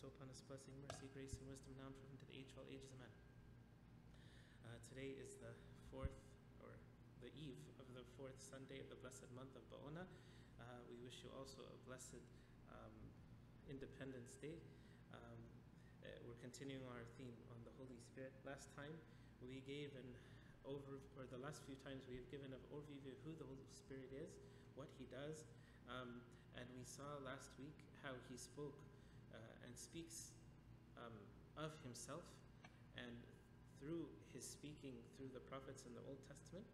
bestow upon us blessing, mercy, grace, and wisdom now and from to the age of all ages. Amen. Uh, today is the fourth, or the eve of the fourth Sunday of the blessed month of Ba'ona. Uh, we wish you also a blessed um, Independence Day. Um, uh, we're continuing our theme on the Holy Spirit. Last time we gave an over, or the last few times we have given an overview of who the Holy Spirit is, what He does, um, and we saw last week how He spoke and speaks um, of Himself, and through His speaking through the prophets in the Old Testament,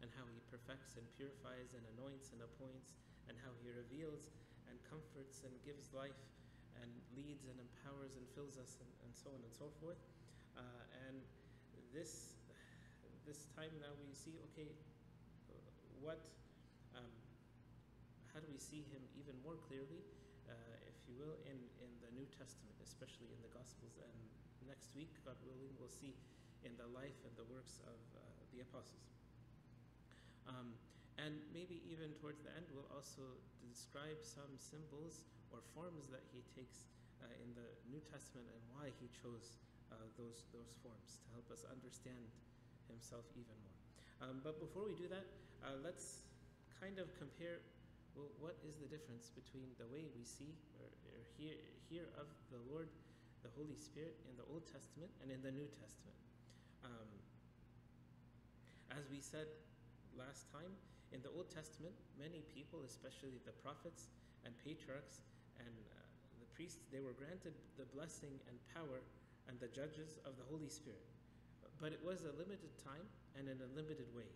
and how He perfects and purifies and anoints and appoints, and how He reveals and comforts and gives life and leads and empowers and fills us and, and so on and so forth. Uh, and this this time now we see okay what um, how do we see him even more clearly uh, if you will in in the new testament especially in the gospels and next week god willing we'll see in the life and the works of uh, the apostles um, and maybe even towards the end we'll also describe some symbols or forms that he takes uh, in the new testament and why he chose uh, those those forms to help us understand himself even more. Um, but before we do that, uh, let's kind of compare well, what is the difference between the way we see or, or hear, hear of the Lord, the Holy Spirit in the Old Testament and in the New Testament. Um, as we said last time, in the Old Testament, many people, especially the prophets and patriarchs and uh, the priests, they were granted the blessing and power and the judges of the Holy Spirit but it was a limited time and in a limited way.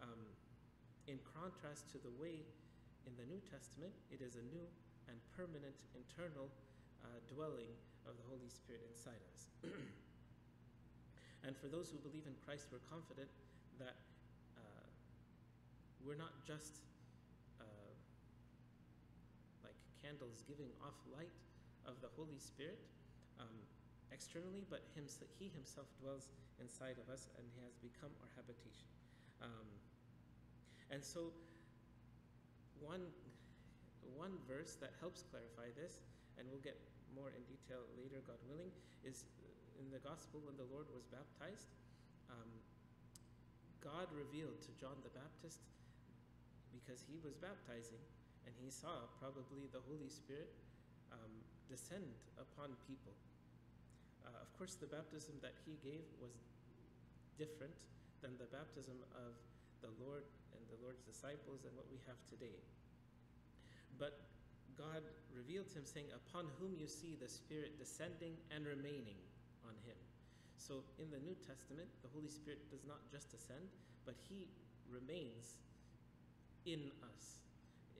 Um, in contrast to the way in the New Testament, it is a new and permanent internal uh, dwelling of the Holy Spirit inside us. and for those who believe in Christ, we're confident that uh, we're not just uh, like candles giving off light of the Holy Spirit. Um, externally, but he himself dwells inside of us and he has become our habitation. Um, and so, one, one verse that helps clarify this, and we'll get more in detail later, God willing, is in the gospel when the Lord was baptized. Um, God revealed to John the Baptist because he was baptizing and he saw probably the Holy Spirit um, descend upon people uh, of course, the baptism that he gave was different than the baptism of the Lord and the Lord's disciples and what we have today. But God revealed to him, saying, Upon whom you see the Spirit descending and remaining on him. So in the New Testament, the Holy Spirit does not just ascend, but he remains in us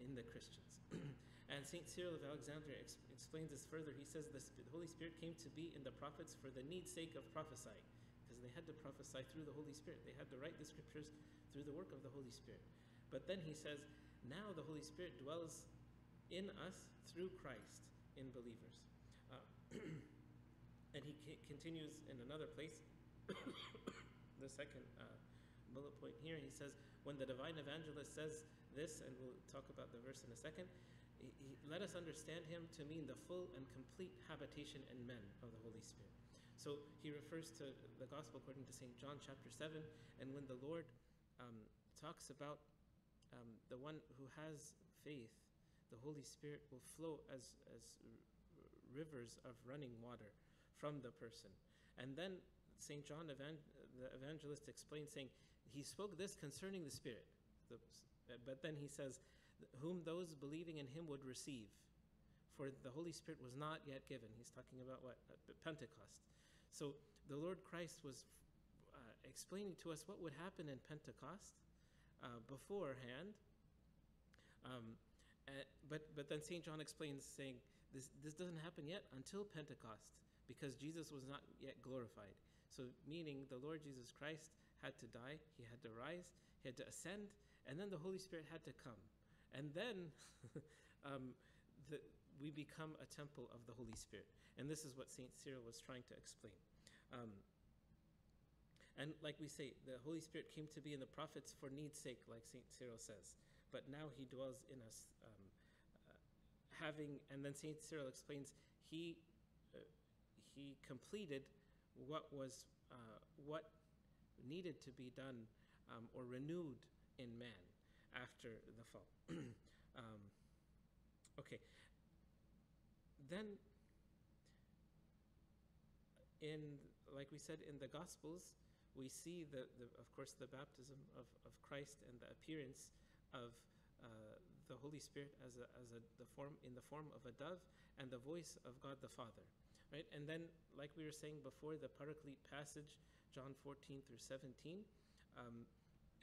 in the Christians. and St. Cyril of Alexandria ex- explains this further. He says the Holy Spirit came to be in the prophets for the need sake of prophesying, because they had to prophesy through the Holy Spirit. They had to write the scriptures through the work of the Holy Spirit. But then he says, now the Holy Spirit dwells in us through Christ in believers. Uh, and he continues in another place, the second. Uh, bullet point here. He says, when the divine evangelist says this, and we'll talk about the verse in a second, he, he, let us understand him to mean the full and complete habitation in men of the Holy Spirit. So he refers to the gospel according to St. John chapter 7, and when the Lord um, talks about um, the one who has faith, the Holy Spirit will flow as, as rivers of running water from the person. And then St. John, the evangelist, explains, saying, He spoke this concerning the Spirit. But then he says, Whom those believing in him would receive. For the Holy Spirit was not yet given. He's talking about what? Pentecost. So the Lord Christ was explaining to us what would happen in Pentecost uh, beforehand. Um, but, but then St. John explains, saying, this, this doesn't happen yet until Pentecost because Jesus was not yet glorified. So, meaning the Lord Jesus Christ had to die, he had to rise, he had to ascend, and then the Holy Spirit had to come. And then um, the, we become a temple of the Holy Spirit. And this is what St. Cyril was trying to explain. Um, and like we say, the Holy Spirit came to be in the prophets for need's sake, like St. Cyril says. But now he dwells in us, um, uh, having, and then St. Cyril explains, he uh, he completed what was uh, what needed to be done um, or renewed in man after the fall. um, okay. Then, in like we said in the Gospels, we see the, the of course the baptism of, of Christ and the appearance of uh, the Holy Spirit as a, as a the form in the form of a dove and the voice of God the Father, right? And then, like we were saying before, the Paraclete passage, John 14 through 17. Um,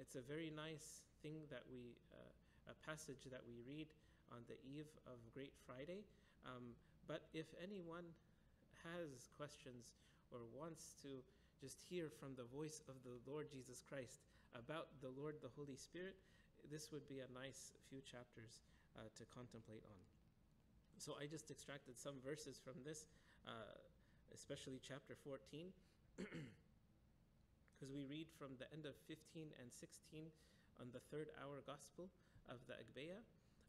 it's a very nice thing that we, uh, a passage that we read on the eve of Great Friday. Um, but if anyone has questions or wants to just hear from the voice of the Lord Jesus Christ about the Lord, the Holy Spirit, this would be a nice few chapters uh, to contemplate on. So I just extracted some verses from this, uh, especially chapter 14. because we read from the end of 15 and 16 on the third hour gospel of the Agbeya.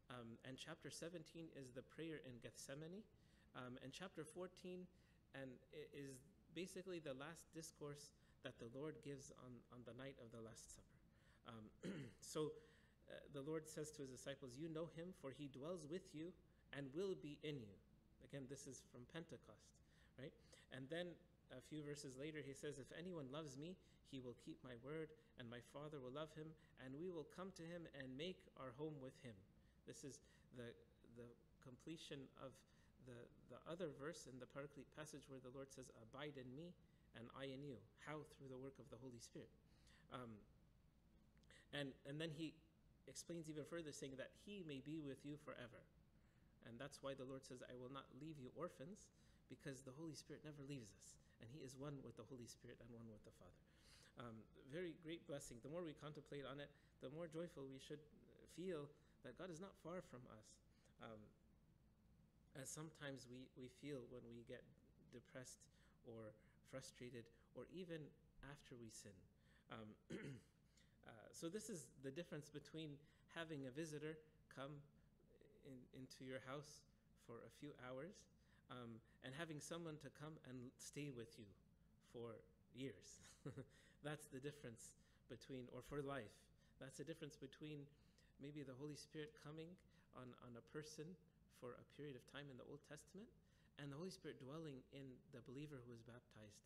Um, and chapter 17 is the prayer in Gethsemane. Um, and chapter 14 and is basically the last discourse that the Lord gives on, on the night of the Last Supper. Um, so uh, the Lord says to his disciples, You know him, for he dwells with you and will be in you. Again, this is from Pentecost, right? And then a few verses later, he says, If anyone loves me, he will keep my word, and my Father will love him, and we will come to him and make our home with him. This is the, the completion of the, the other verse in the Paraclete passage where the Lord says, Abide in me, and I in you. How? Through the work of the Holy Spirit. Um, and, and then he explains even further, saying that he may be with you forever. And that's why the Lord says, I will not leave you orphans, because the Holy Spirit never leaves us. And he is one with the Holy Spirit and one with the Father. Um, very great blessing. The more we contemplate on it, the more joyful we should feel that God is not far from us. Sometimes we, we feel when we get depressed or frustrated or even after we sin. Um, uh, so, this is the difference between having a visitor come in, into your house for a few hours um, and having someone to come and stay with you for years. That's the difference between, or for life. That's the difference between maybe the Holy Spirit coming on, on a person for a period of time in the Old Testament and the Holy Spirit dwelling in the believer who is baptized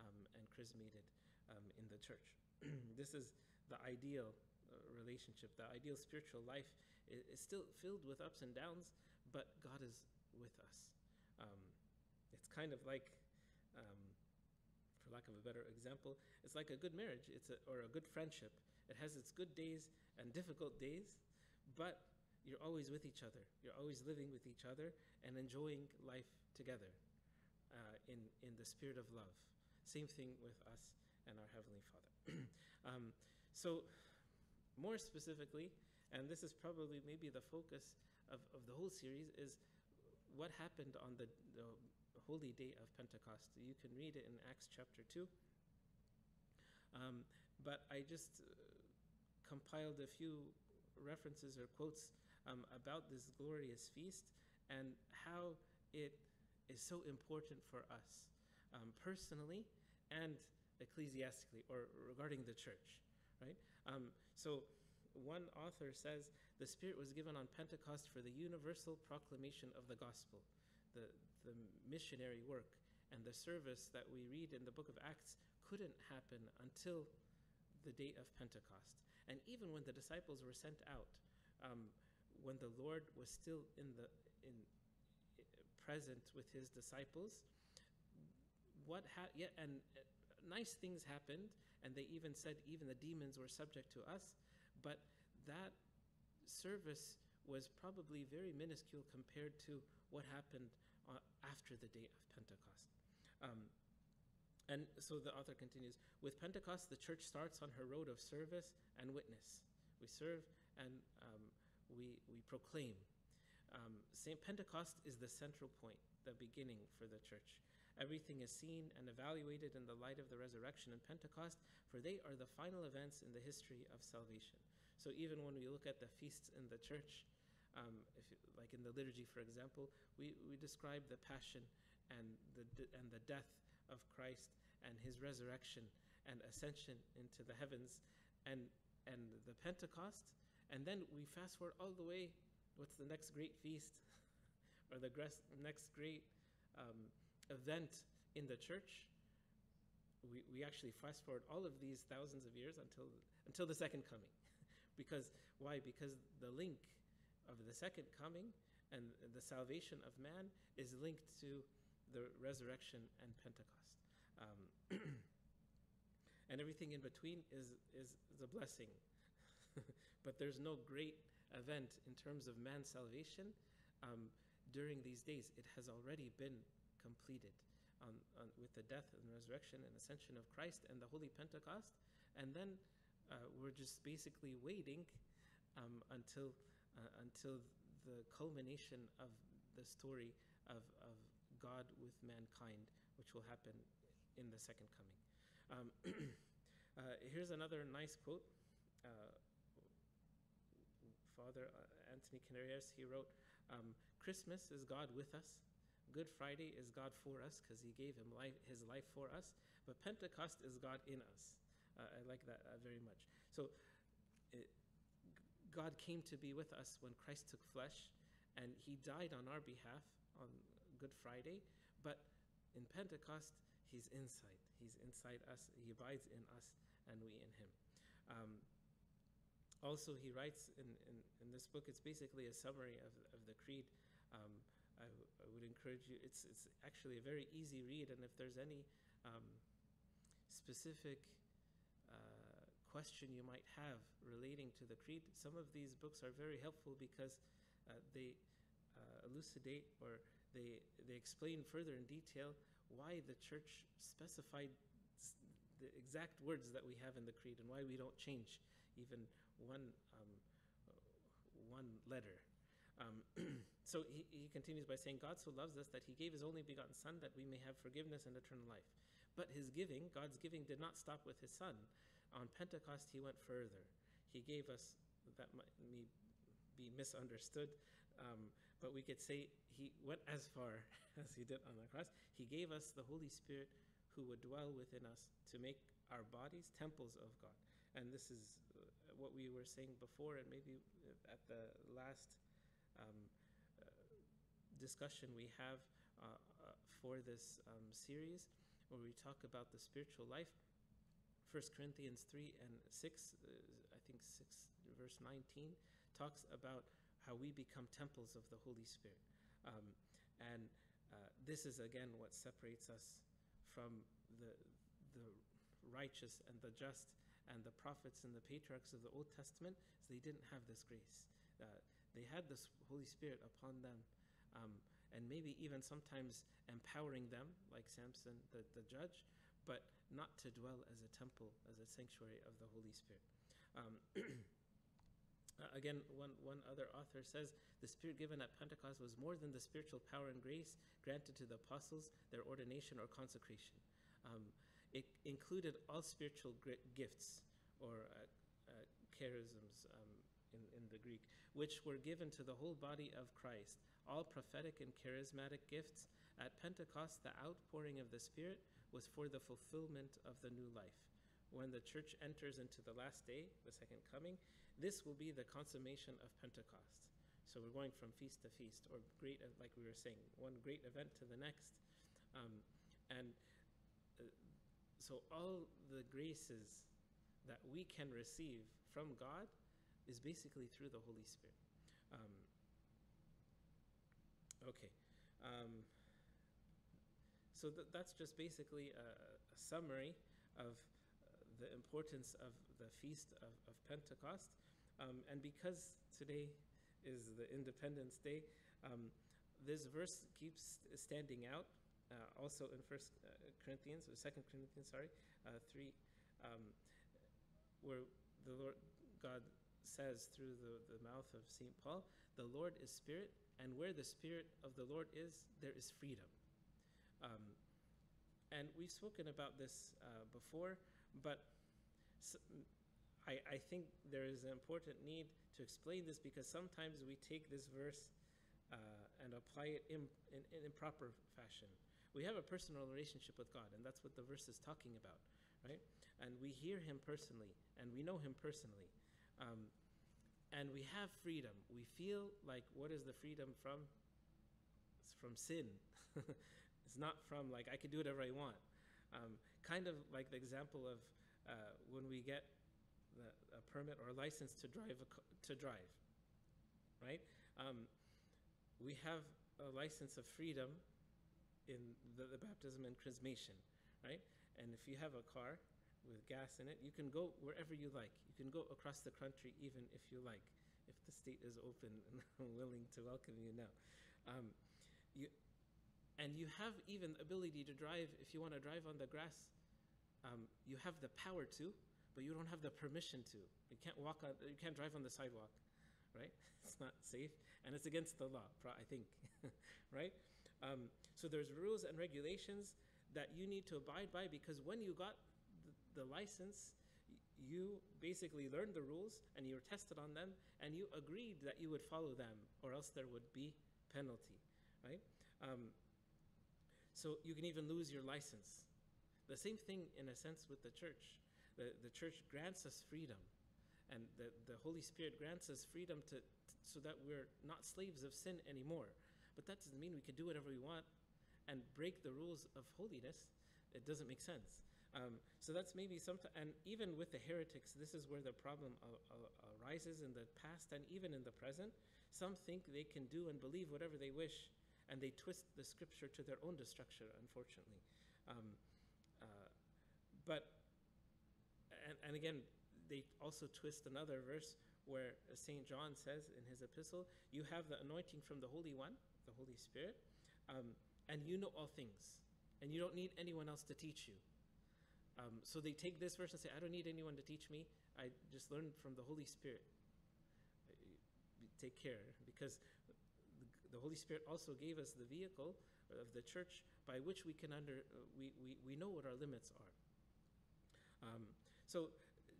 um, and chrismated um, in the church. this is the ideal uh, relationship. The ideal spiritual life is, is, still filled with ups and downs, but God is with us. Um, it's kind of like um, for lack of a better example, it's like a good marriage it's a, or a good friendship. It has its good days and difficult days, but you're always with each other. You're always living with each other and enjoying life together uh, in, in the spirit of love. Same thing with us and our Heavenly Father. um, so, more specifically, and this is probably maybe the focus of, of the whole series, is what happened on the, the holy day of Pentecost. You can read it in Acts chapter 2. Um, but I just uh, compiled a few references or quotes um, about this glorious feast and how it is so important for us um, personally and ecclesiastically or regarding the church, right? Um, so one author says the Spirit was given on Pentecost for the universal proclamation of the gospel the, the missionary work and the service that we read in the book of Acts couldn't happen until the day of Pentecost. And even when the disciples were sent out, um, when the Lord was still in the in present with his disciples, what ha- yeah, and uh, nice things happened, and they even said even the demons were subject to us, but that service was probably very minuscule compared to what happened uh, after the day of Pentecost. Um, and so the author continues With Pentecost, the church starts on her road of service and witness. We serve and um, we, we proclaim. Um, St. Pentecost is the central point, the beginning for the church. Everything is seen and evaluated in the light of the resurrection and Pentecost, for they are the final events in the history of salvation. So even when we look at the feasts in the church, um, if, like in the liturgy, for example, we, we describe the passion and the, and the death of Christ and his resurrection and ascension into the heavens and, and the Pentecost. And then we fast forward all the way. What's the next great feast or the next great um, event in the church? We, we actually fast forward all of these thousands of years until, until the second coming. because why? Because the link of the second coming and the salvation of man is linked to the resurrection and Pentecost. Um, and everything in between is, is, is a blessing. but there's no great event in terms of man's salvation um, during these days. It has already been completed on, on, with the death and resurrection and ascension of Christ and the Holy Pentecost. And then uh, we're just basically waiting um, until, uh, until the culmination of the story of, of God with mankind, which will happen in the second coming. Um, uh, here's another nice quote. Uh, Father uh, Anthony Coniaris, he wrote, um, Christmas is God with us. Good Friday is God for us because he gave him life, his life for us. But Pentecost is God in us. Uh, I like that uh, very much. So it, God came to be with us when Christ took flesh, and he died on our behalf on Good Friday. But in Pentecost, he's inside. He's inside us. He abides in us, and we in him. Um, also, he writes in, in, in, this book, it's basically a summary of, of the creed. Um, I, I, would encourage you, it's, it's actually a very easy read, and if there's any um, specific uh, question you might have relating to the creed, some of these books are very helpful because uh, they uh, elucidate or they, they explain further in detail why the church specified the exact words that we have in the creed and why we don't change even one, um, one letter. Um, so he, he continues by saying, God so loves us that he gave his only begotten Son that we may have forgiveness and eternal life. But his giving, God's giving, did not stop with his Son. On Pentecost, he went further. He gave us, that might be misunderstood, um, but we could say he went as far as he did on the cross. He gave us the Holy Spirit who would dwell within us to make our bodies temples of God. And this is what we were saying before, and maybe at the last um, uh, discussion we have uh, uh, for this um, series, where we talk about the spiritual life. 1 Corinthians 3 and 6, I think 6 verse 19, talks about how we become temples of the Holy Spirit. Um, and uh, this is again what separates us from the, the righteous and the just and the prophets and the patriarchs of the Old Testament is they didn't have this grace. Uh, they had this Holy Spirit upon them, um, and maybe even sometimes empowering them, like Samson, the, the judge, but not to dwell as a temple, as a sanctuary of the Holy Spirit. Um, uh, again, one, one other author says the Spirit given at Pentecost was more than the spiritual power and grace granted to the apostles, their ordination or consecration. Um, it included all spiritual gifts or uh, uh, charisms um, in, in the Greek, which were given to the whole body of Christ. All prophetic and charismatic gifts. At Pentecost, the outpouring of the Spirit was for the fulfillment of the new life. When the church enters into the last day, the second coming, this will be the consummation of Pentecost. So we're going from feast to feast, or great, like we were saying, one great event to the next. Um, and uh, so all the graces that we can receive from God is basically through the Holy Spirit. Um, okay. Um, so th- that's just basically a, a summary of uh, the importance of the feast of, of Pentecost. Um, and because today is the Independence Day, um, this verse keeps standing out uh, also in First uh, Corinthians or Second Corinthians, sorry, uh, three, um, where the Lord God says through the, the mouth of Saint Paul, "The Lord is Spirit, and where the Spirit of the Lord is, there is freedom." Um, and we've spoken about this uh, before, but I, I think there is an important need to explain this because sometimes we take this verse uh, and apply it in, in, in proper fashion. We have a personal relationship with God, and that's what the verse is talking about, right? And we hear Him personally, and we know Him personally. Um, and we have freedom. We feel like what is the freedom from? It's from sin. it's not from like I can do whatever I want. Um, kind of like the example of uh, when we get the, a permit or a license to drive a, to drive, right? Um, we have a license of freedom in the, the baptism and chrismation, right? And if you have a car with gas in it, you can go wherever you like. You can go across the country even if you like, if the state is open and willing to welcome you now. Um, you, and you have even the ability to drive, if you want to drive on the grass, um, you have the power to, but you don't have the permission to. You can't walk on, you can't drive on the sidewalk, right? It's not safe, and it's against the law, I think, right? Um, so there's rules and regulations that you need to abide by because when you got the license, you basically learned the rules and you were tested on them and you agreed that you would follow them or else there would be penalty, right? Um, so you can even lose your license. The same thing in a sense with the church. The, the church grants us freedom and the, the Holy Spirit grants us freedom to, to so that we're not slaves of sin anymore. But that doesn't mean we can do whatever we want and break the rules of holiness. It doesn't make sense. Um, so that's maybe something, and even with the heretics, this is where the problem arises in the past and even in the present. Some think they can do and believe whatever they wish, and they twist the scripture to their own destruction, unfortunately. Um, uh, but, and, and again, they also twist another verse where St. John says in his epistle, You have the anointing from the Holy One, the Holy Spirit, um, and you know all things, and you don't need anyone else to teach you. Um, so they take this verse and say, I don't need anyone to teach me. I just learned from the Holy Spirit. Take care, because the Holy Spirit also gave us the vehicle of the church by which we can under uh, we, we, we know what our limits are. Um, so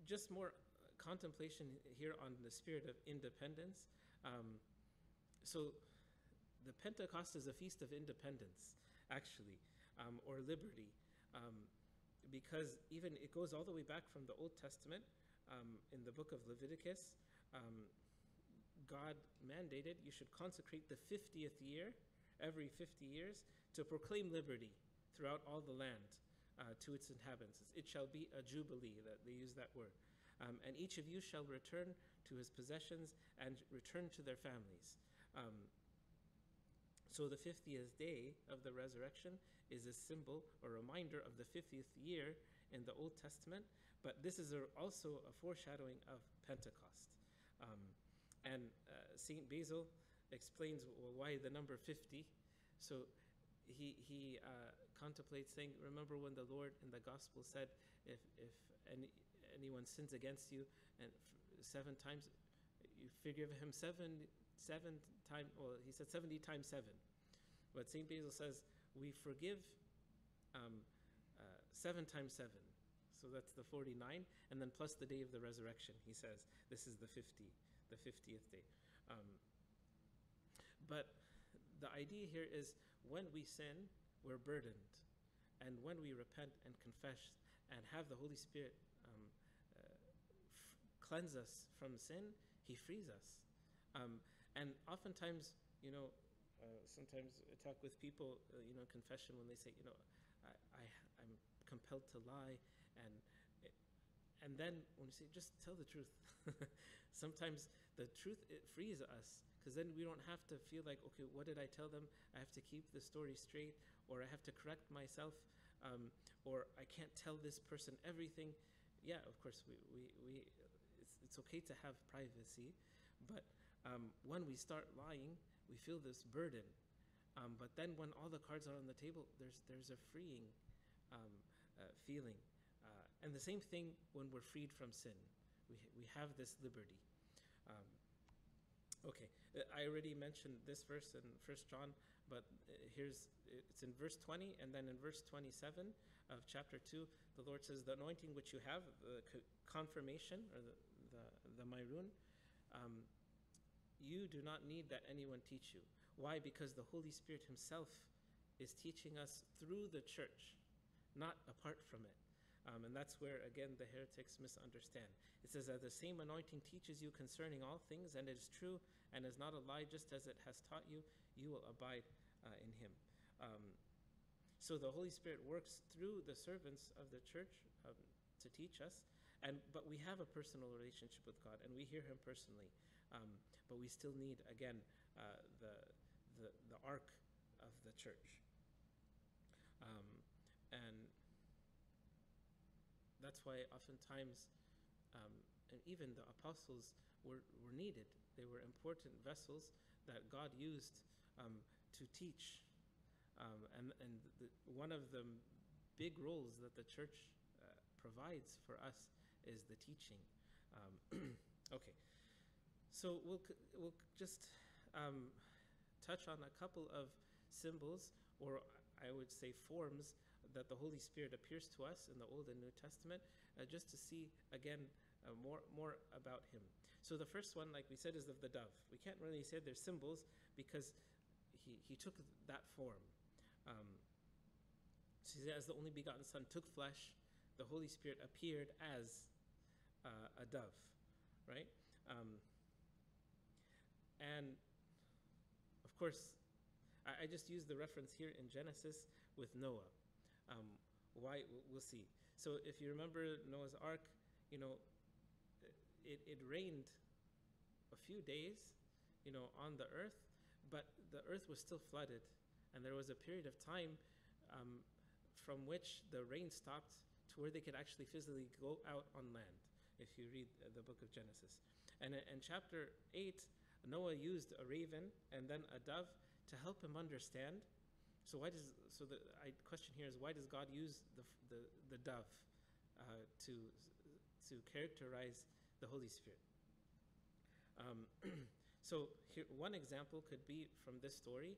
just more contemplation here on the spirit of independence. Um, so the Pentecost is a feast of independence, actually, um, or liberty. Um, because even it goes all the way back from the Old Testament um, in the book of Leviticus. Um, God mandated you should consecrate the 50th year, every 50 years, to proclaim liberty throughout all the land uh, to its inhabitants. It shall be a jubilee, that they use that word. Um, and each of you shall return to his possessions and return to their families. Um, so the 50th day of the resurrection is a symbol or reminder of the 50th year in the Old Testament, but this is a, also a foreshadowing of Pentecost. Um, and uh, St. Basil explains why the number 50. So he, he uh, contemplates saying, Remember when the Lord in the gospel said, If, if any, anyone sins against you and seven times, you forgive him seven seven times, well, he said 70 times seven. But St. Basil says we forgive um, uh, seven times seven. So that's the 49, and then plus the day of the resurrection, he says. This is the 50, the 50th day. Um, but the idea here is when we sin, we're burdened. And when we repent and confess and have the Holy Spirit um, uh, cleanse us from sin, He frees us. Um, and oftentimes, you know, uh, sometimes I talk with people, uh, you know, confession when they say, you know, I, I, I'm compelled to lie. And, and then when you say, just tell the truth. sometimes the truth, it frees us because then we don't have to feel like, okay, what did I tell them? I have to keep the story straight or I have to correct myself um, or I can't tell this person everything. Yeah, of course, we, we, we it's, it's okay to have privacy, but um, when we start lying, we feel this burden. Um, but then when all the cards are on the table, there's, there's a freeing um, uh, feeling. Uh, and the same thing when we're freed from sin. We, we have this liberty. Um, okay, uh, I already mentioned this verse in First John, but uh, here's it's in verse 20, and then in verse 27 of chapter 2, the Lord says, The anointing which you have, the confirmation, or the, the, the um, you do not need that anyone teach you. Why? Because the Holy Spirit Himself is teaching us through the church, not apart from it. Um, and that's where, again, the heretics misunderstand. It says that the same anointing teaches you concerning all things, and it is true and is not a lie, just as it has taught you, you will abide uh, in Him. Um, so the Holy Spirit works through the servants of the church um, to teach us, and but we have a personal relationship with God, and we hear Him personally. Um, but we still need, again, uh, the, the the ark of the church. Um, and that's why oftentimes, um, and even the apostles were, were needed. They were important vessels that God used um, to teach. Um, and and the, one of the big roles that the church uh, provides for us is the teaching. Um, okay, so we'll, we'll just um, touch on a couple of symbols, or I would say forms, that the Holy Spirit appears to us in the Old and New Testament, uh, just to see again uh, more more about Him. So the first one, like we said, is of the dove. We can't really say they're symbols because he he took that form. Um, so as the only begotten Son took flesh, the Holy Spirit appeared as uh, a dove, right? Um, and of course, I, I just use the reference here in Genesis with Noah. Um, why? We'll see. So if you remember Noah's Ark, you know, it, it rained a few days, you know, on the earth, but the earth was still flooded. And there was a period of time um, from which the rain stopped to where they could actually physically go out on land, if you read the book of Genesis. And in chapter 8, Noah used a raven and then a dove to help him understand so why does so the I, question here is why does God use the the, the dove uh, to to characterize the Holy Spirit? Um, so here one example could be from this story.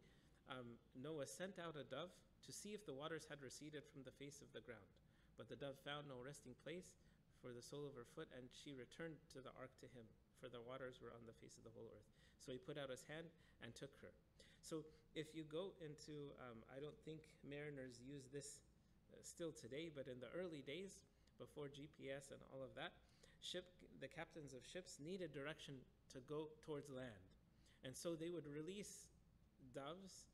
Um, Noah sent out a dove to see if the waters had receded from the face of the ground, but the dove found no resting place for the sole of her foot, and she returned to the ark to him, for the waters were on the face of the whole earth. So he put out his hand and took her. So if you go into, um, I don't think mariners use this uh, still today, but in the early days, before GPS and all of that, ship the captains of ships needed direction to go towards land, and so they would release doves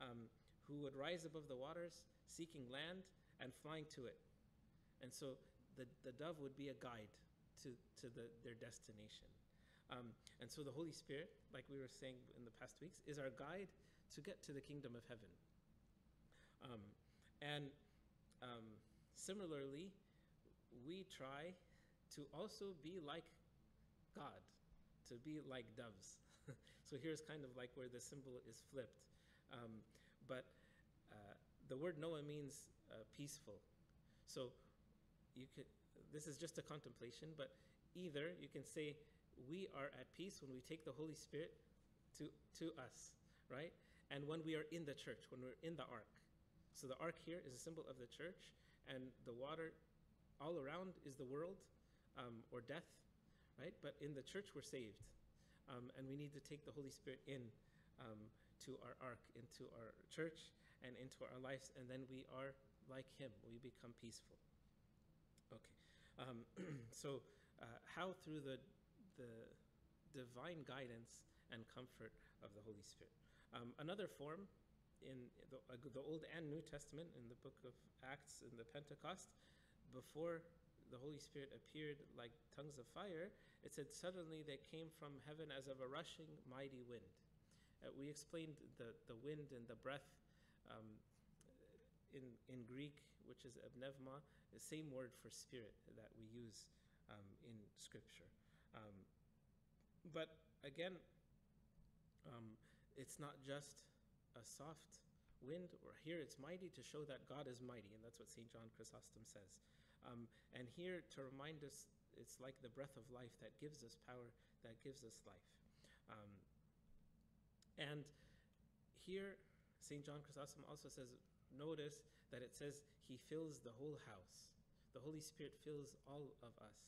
um, who would rise above the waters, seeking land and flying to it, and so the, the dove would be a guide to, to the, their destination. Um, and so the Holy Spirit, like we were saying in the past weeks, is our guide to get to the kingdom of heaven. Um, and um, similarly, we try to also be like God, to be like doves. so here's kind of like where the symbol is flipped. Um, but uh, the word Noah means uh, peaceful. So you could, this is just a contemplation, but either you can say we are at peace when we take the Holy Spirit to, to us, right? And when we are in the church, when we're in the ark. So the ark here is a symbol of the church, and the water all around is the world um, or death, right? But in the church, we're saved. Um, and we need to take the Holy Spirit in um, to our ark, into our church, and into our lives, and then we are like Him. We become peaceful. Okay. Um, so, uh, how through the the divine guidance and comfort of the Holy Spirit. Um, another form in the, uh, the, Old and New Testament, in the book of Acts, in the Pentecost, before the Holy Spirit appeared like tongues of fire, it said, Suddenly they came from heaven as of a rushing mighty wind. Uh, we explained the, the wind and the breath um, in, in Greek, which is pneuma, the same word for spirit that we use um, in Scripture. Um, but again, um, it's not just a soft wind, or here it's mighty to show that God is mighty, and that's what St. John Chrysostom says. Um, and here to remind us it's like the breath of life that gives us power, that gives us life. Um, and here, St. John Chrysostom also says, notice that it says he fills the whole house. The Holy Spirit fills all of us.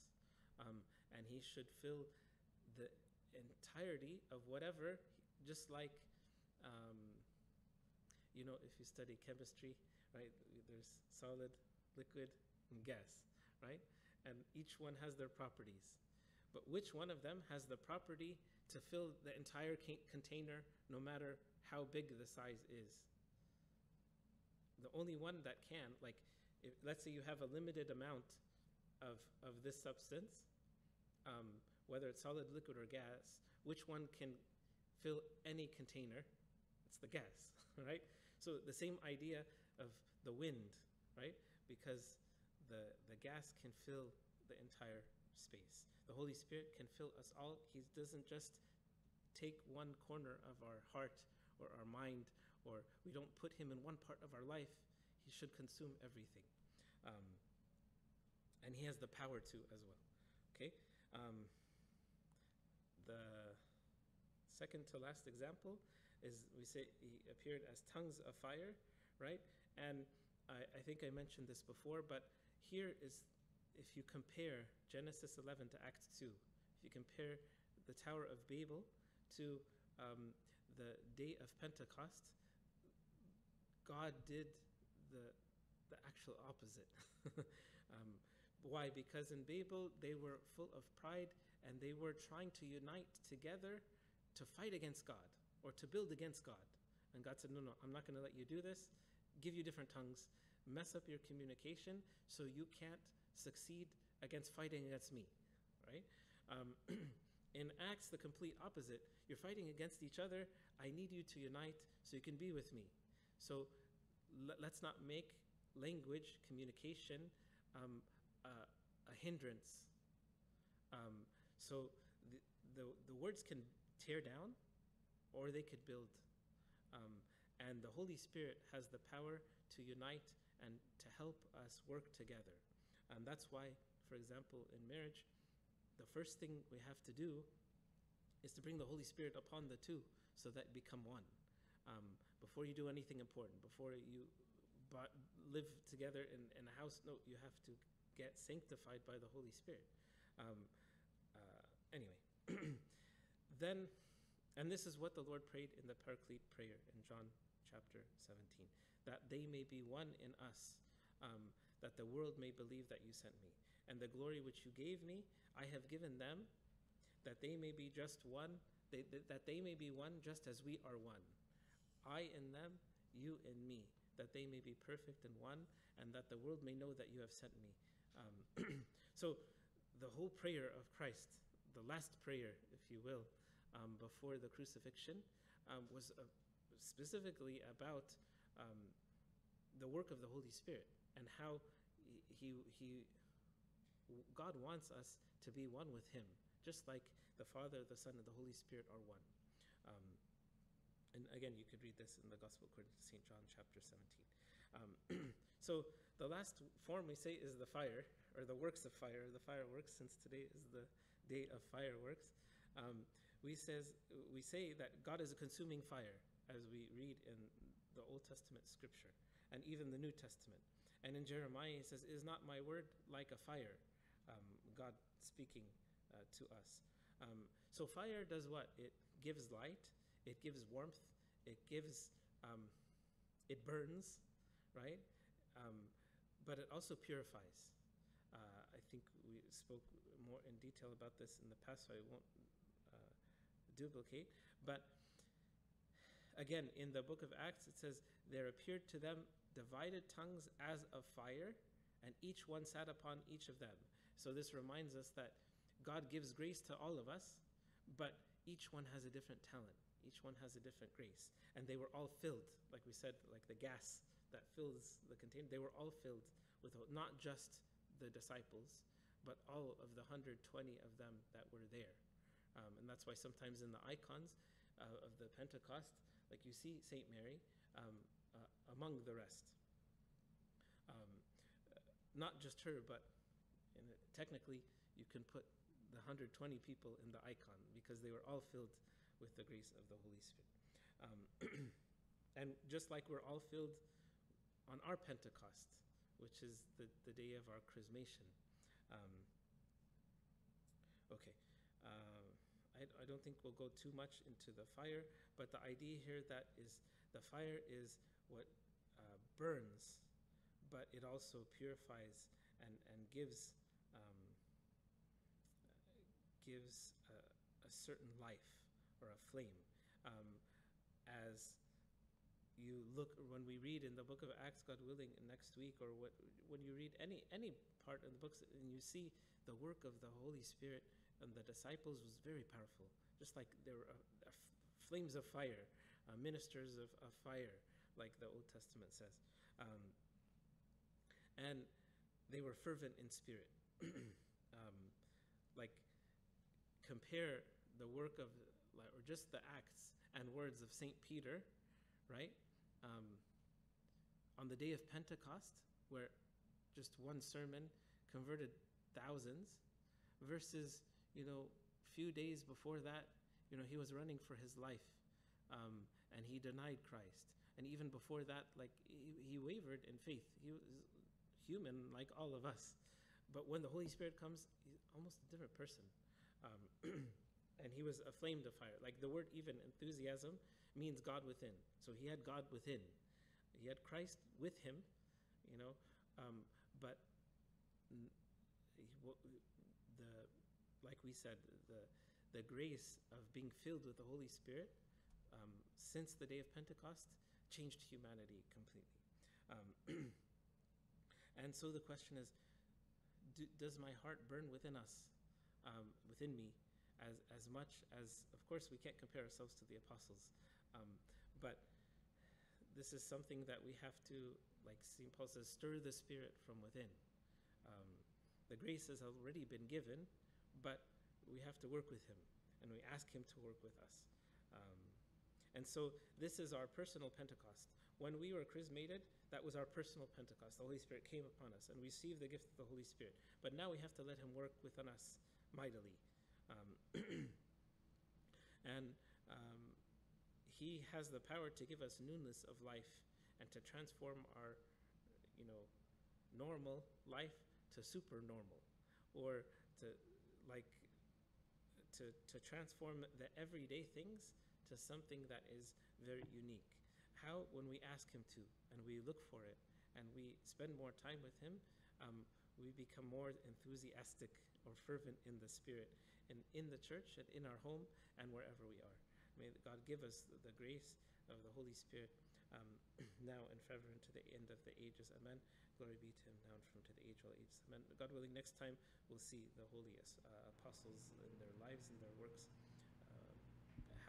Um, and he should fill the entirety of whatever, just like um, you know, if you study chemistry, right, there's solid, liquid, and gas, right? And each one has their properties. But which one of them has the property to fill the entire container, no matter how big the size is? The only one that can, like, if, let's say you have a limited amount of, of this substance, um, whether it's solid, liquid, or gas, which one can fill any container? It's the gas, right? So the same idea of the wind, right? Because the, the gas can fill the entire space. The Holy Spirit can fill us all. He doesn't just take one corner of our heart or our mind, or we don't put Him in one part of our life. He should consume everything. Um, and He has the power to as well. Okay? Um, the second to last example is we say He appeared as tongues of fire, right? And I, I think I mentioned this before, but here is if you compare Genesis 11 to Acts 2, if you compare the Tower of Babel to um, the day of Pentecost, God did the, the actual opposite. um, why? Because in Babel, they were full of pride and they were trying to unite together to fight against God or to build against God. And God said, No, no, I'm not going to let you do this. Give you different tongues, mess up your communication so you can't succeed against fighting against me, right? Um, in Acts, the complete opposite. You're fighting against each other. I need you to unite so you can be with me. So let's not make language, communication, um, hindrance. Um, so the, the, the words can tear down or they could build. Um, and the Holy Spirit has the power to unite and to help us work together. And that's why, for example, in marriage, the first thing we have to do is to bring the Holy Spirit upon the two so that become one. Um, before you do anything important, before you live together in, in a house, no, you have to get sanctified by the Holy Spirit. Um, uh, anyway, then, and this is what the Lord prayed in the Paraclete prayer in John chapter 17 that they may be one in us. Um, that the world may believe that you sent me. And the glory which you gave me, I have given them, that they may be just one, they, that they may be one just as we are one. I in them, you in me, that they may be perfect in one, and that the world may know that you have sent me. So, the whole prayer of Christ, the last prayer, if you will, um, before the crucifixion, um, was uh, specifically about um, the work of the Holy Spirit and how he, he, God wants us to be one with Him, just like the Father, the Son, and the Holy Spirit are one. Um, and again, you could read this in the Gospel according to St. John, chapter 17. Um, so the last form we say is the fire, or the works of fire, the fireworks, since today is the day of fireworks. Um, we, says, we say that God is a consuming fire, as we read in the Old Testament scripture, and even the New Testament. And in Jeremiah, he says, Is not my word like a fire? Um, God speaking uh, to us. Um, so fire does what? It gives light, it gives warmth, it gives, um, it burns, right? Um, but it also purifies. I think we spoke more in detail about this in the past, so I won't uh, duplicate. But again, in the book of Acts, it says, There appeared to them divided tongues as of fire, and each one sat upon each of them. So this reminds us that God gives grace to all of us, but each one has a different talent. Each one has a different grace. And they were all filled, like we said, like the gas that fills the container. They were all filled with not just the disciples, but all of the 120 of them that were there. Um, and that's why sometimes in the icons uh, of the Pentecost, like you see St. Mary, um, uh, among the rest. Um, not just her, but technically, you can put the 120 people in the icon because they were all filled with the grace of the Holy Spirit. Um, and just like we're all filled on our Pentecost, which is the, the day of our chrismation. Um, okay, uh, I I, don't think we'll go too much into the fire, but the idea here that is the fire is what uh, burns, but it also purifies and, and gives um, gives a, a certain life or a flame. Um, as you look when we read in the book of Acts, God willing, next week, or what, when you read any any part in the books, and you see the work of the Holy Spirit and the disciples was very powerful. Just like there were uh, uh, flames of fire, uh, ministers of, of, fire, like the Old Testament says, um, and they were fervent in spirit. um, like compare the work of, or just the acts and words of Saint Peter, right? Um, on the day of Pentecost, where just one sermon converted thousands, versus, you know, few days before that, you know, he was running for his life um, and he denied Christ. And even before that, like, he, he wavered in faith. He was human like all of us. But when the Holy Spirit comes, he's almost a different person. Um, and he was aflamed of fire. Like the word even enthusiasm means God within. So he had God within. He had Christ with him, you know, um, but the like we said the the grace of being filled with the Holy Spirit um, since the day of Pentecost changed humanity completely. Um, and so the question is, do, does my heart burn within us, um, within me, as as much as of course we can't compare ourselves to the apostles, um, but this is something that we have to, like St. Paul says, stir the spirit from within. Um, the grace has already been given, but we have to work with Him, and we ask Him to work with us. Um, and so this is our personal Pentecost. When we were chrismated, that was our personal Pentecost. The Holy Spirit came upon us, and received the gift of the Holy Spirit. But now we have to let Him work within us mightily. Um, and he has the power to give us newness of life and to transform our, you know, normal life to super normal, or to like to to transform the everyday things to something that is very unique. How when we ask Him to and we look for it and we spend more time with Him, um, we become more enthusiastic or fervent in the Spirit, and in the church and in our home and wherever we are. May God give us the grace of the Holy Spirit um, now and forever into the end of the ages. Amen. Glory be to him now and from to the age of all ages. Amen. God willing, next time we'll see the holiest uh, apostles in their lives and their works, uh,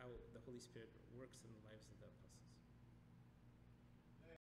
how the Holy Spirit works in the lives of the apostles.